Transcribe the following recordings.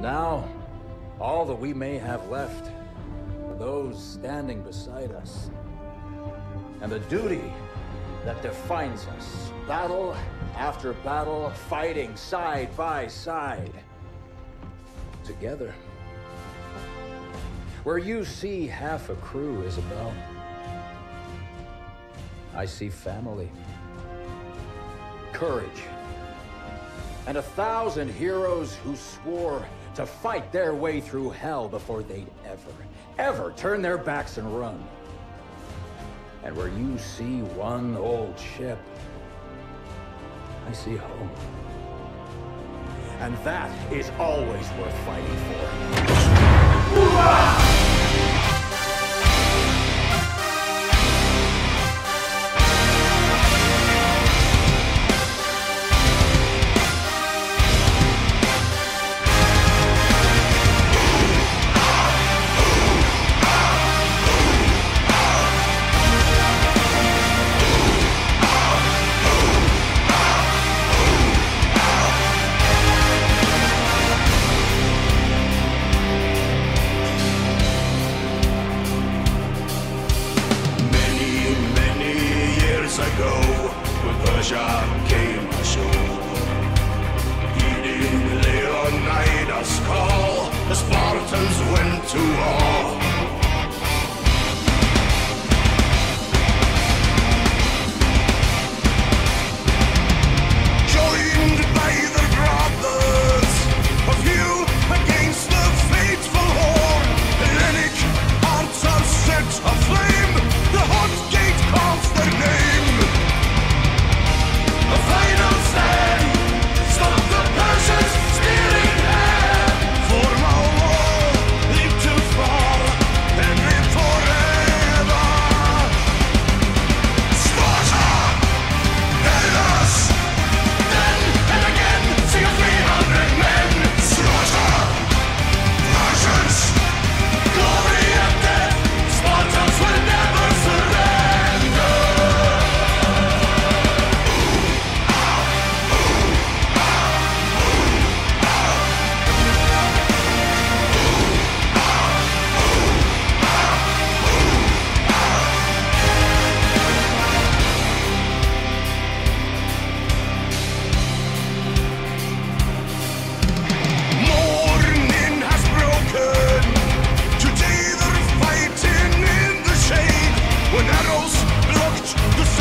And now, all that we may have left are those standing beside us. And the duty that defines us. Battle after battle, fighting side by side. Together. Where you see half a crew, Isabel, I see family, courage, and a thousand heroes who swore to fight their way through hell before they'd ever, ever turn their backs and run. And where you see one old ship, I see home. And that is always worth fighting for. To war.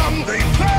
Someday.